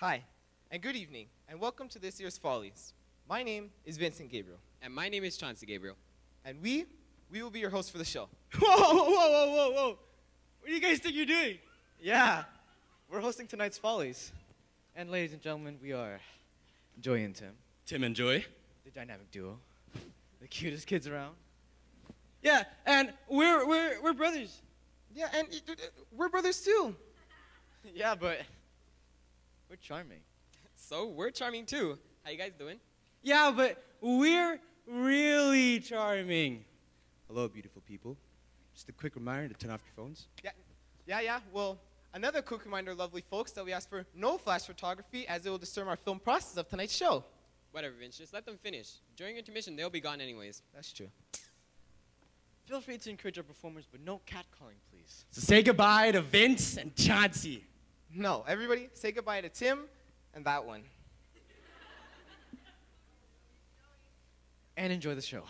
Hi, and good evening, and welcome to this year's Follies. My name is Vincent Gabriel, And my name is Chauncey Gabriel. and we, we will be your hosts for the show. Whoa, whoa, whoa, whoa, whoa, whoa. What do you guys think you're doing? Yeah, we're hosting tonight's Follies. And ladies and gentlemen, we are Joy and Tim, Tim and Joy. the dynamic duo, the cutest kids around. Yeah, and we're, we're, we're brothers. Yeah, and uh, uh, we're brothers too. yeah, but we're charming. So we're charming too. How you guys doing? Yeah, but we're really charming. Hello, beautiful people. Just a quick reminder to turn off your phones. Yeah, yeah, yeah. Well, another quick reminder, lovely folks, that we ask for no flash photography as it will disturb our film process of tonight's show. Whatever, Vince. Just let them finish. During intermission, they'll be gone anyways. That's true. Feel free to encourage our performers, but no catcalling, please. So say goodbye to Vince and Chauncey. No, everybody, say goodbye to Tim and that one. And enjoy the show.